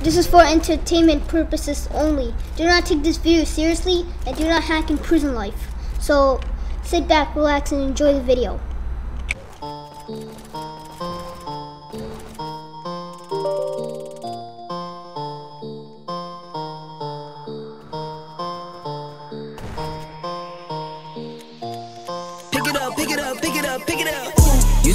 This is for entertainment purposes only. Do not take this video seriously and do not hack in prison life. So sit back, relax, and enjoy the video.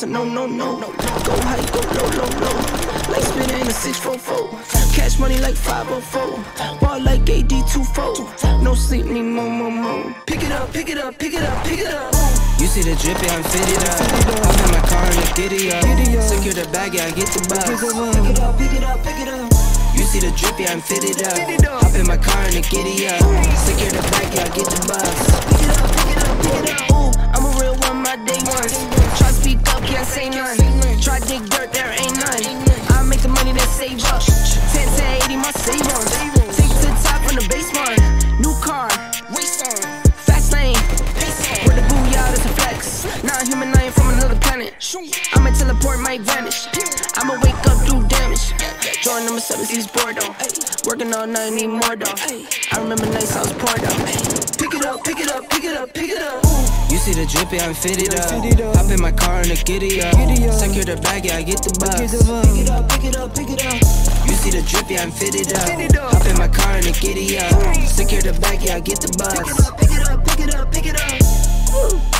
that's a no, no, no, no. Go high, go low, low, low. Like spinning in a 644. Cash money like 504. Ball like AD24. No sleep, need more, more, more. Pick it up, pick it up, pick it up, pick it up. You see the drippy, I'm fitted up. Hop in my car and the giddy up. Secure the bag, yeah, I get the bus. Pick it up, pick it up, pick it up. You see the drippy, I'm fitted up. Hop in my car and the giddy up. Secure the bag, yeah, I get the bus. Pick it up, pick it up, pick it up. I'ma wake up, do damage. Join number seven, see Bordeaux. Working all night, need more though. I remember nights I was poor though. Pick it up, pick it up, pick it up, pick it up. You see the drippy, I'm fitted up. Hop in my car and the giddy up. Secure the bag, yeah, I get the bus. Pick it up, pick it up, pick it up. You see the drippy, I'm fitted up. Hop in my car and the giddy up. Secure the bag, yeah, I get the bus. Pick it up, pick it up, pick it up. Woo.